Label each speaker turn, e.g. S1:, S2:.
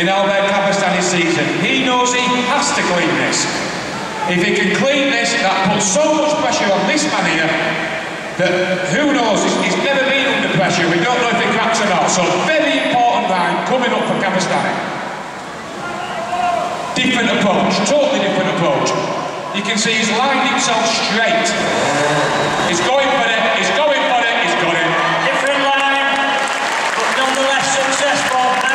S1: in Albert Cabestany's season. He knows he has to clean this. If he can clean this, that puts so much pressure on this man here that who knows, he's, never been under pressure. We don't know if he cracks or not. So very important line coming up for Cabestany. Different approach, totally different approach. You can see he's lined himself straight. He's going for it, he's going for it, he's got it.
S2: Different line, but nonetheless successful.